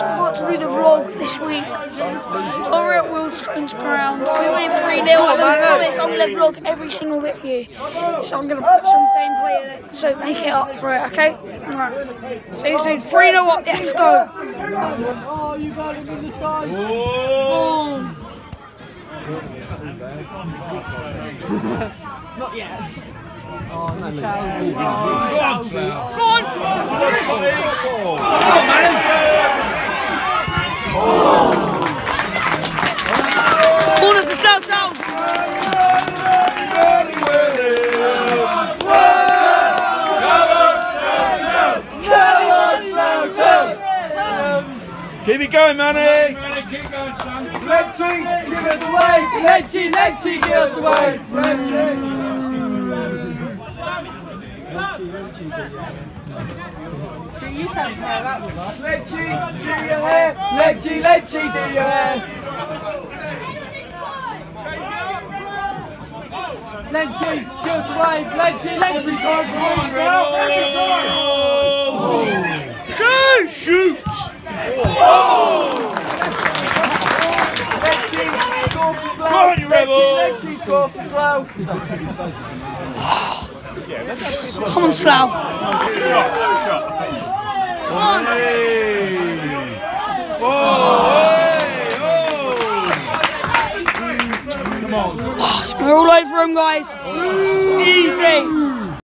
got to do the vlog this week. We're at Wealdstone Ground. We went 3 0. I promise I'm going to vlog every single bit for you. So I'm going to put some gameplay in it. So make it up for it, okay? Alright. See you soon. 3 0 up. Let's go. Oh, you got it in the sky. Boom. Not yet. Go on. Corners for Slough Town. Keep it going, Manny. Letty, give us away. Letty, Letty, give us away. Letty. See, you sound fair that with us. Letty, do your hair. Letty, Letty, do your hair. Letty, give us away. Letty, Letty. Every time for myself. Every time. Shoot! Shoot! Letty, score for Slough. Go on, you rebel. Letty, Letty, score for Slough. Come on, Slough. Hey! Oh, hey! Oh! We're all over him, guys. Easy.